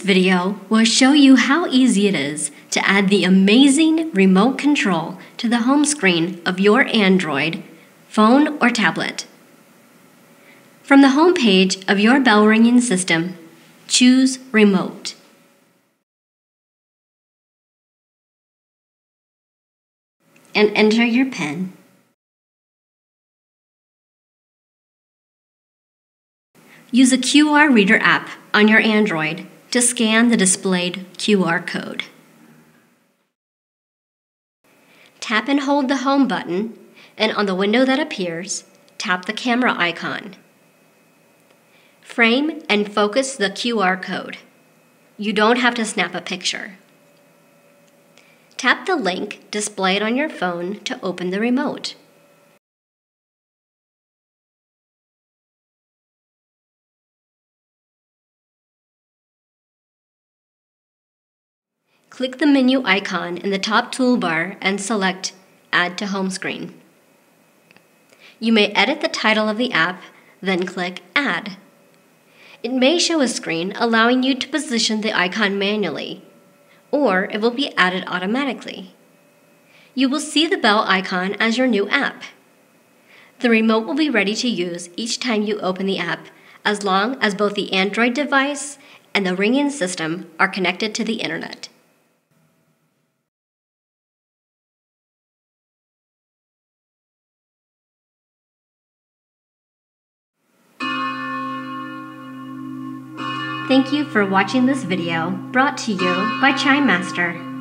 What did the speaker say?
video will show you how easy it is to add the amazing remote control to the home screen of your Android, phone, or tablet. From the home page of your bell ringing system, choose Remote. And enter your PIN. Use a QR Reader app on your Android to scan the displayed QR code. Tap and hold the Home button, and on the window that appears, tap the camera icon. Frame and focus the QR code. You don't have to snap a picture. Tap the link displayed on your phone to open the remote. Click the menu icon in the top toolbar and select Add to Home Screen. You may edit the title of the app, then click Add. It may show a screen allowing you to position the icon manually, or it will be added automatically. You will see the bell icon as your new app. The remote will be ready to use each time you open the app as long as both the Android device and the ringing system are connected to the internet. Thank you for watching this video brought to you by Chime Master.